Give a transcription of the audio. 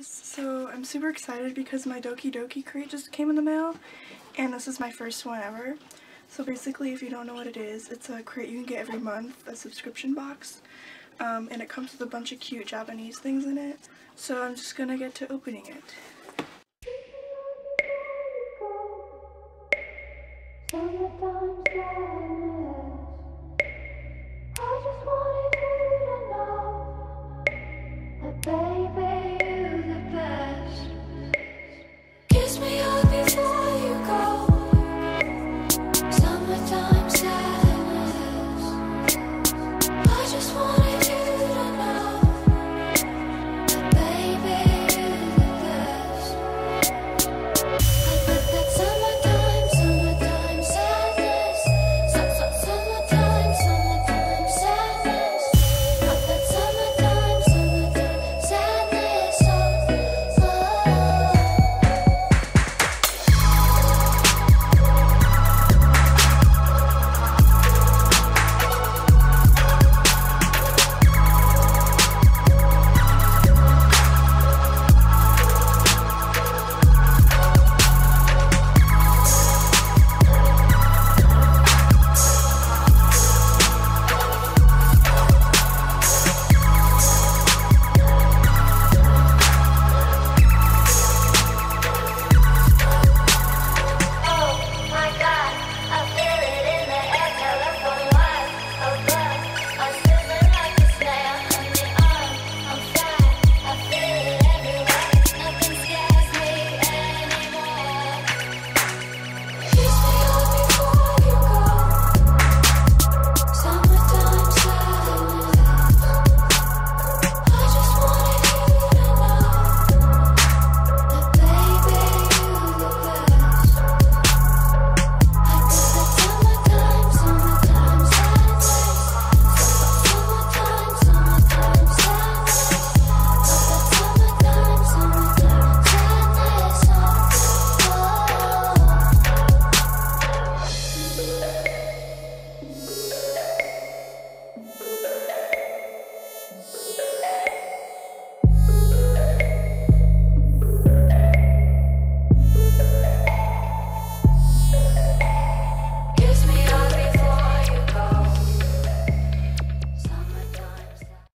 guys, so I'm super excited because my Doki Doki crate just came in the mail and this is my first one ever. So basically if you don't know what it is, it's a crate you can get every month, a subscription box, um, and it comes with a bunch of cute Japanese things in it. So I'm just gonna get to opening it.